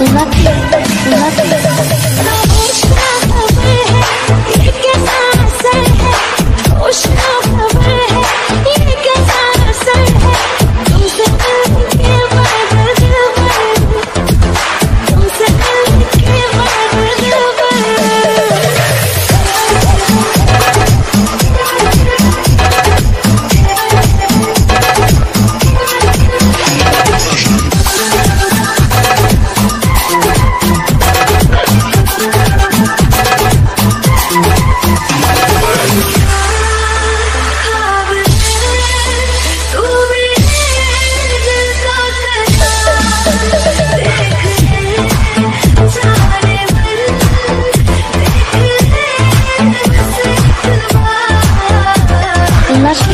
Lucky, lucky. Unless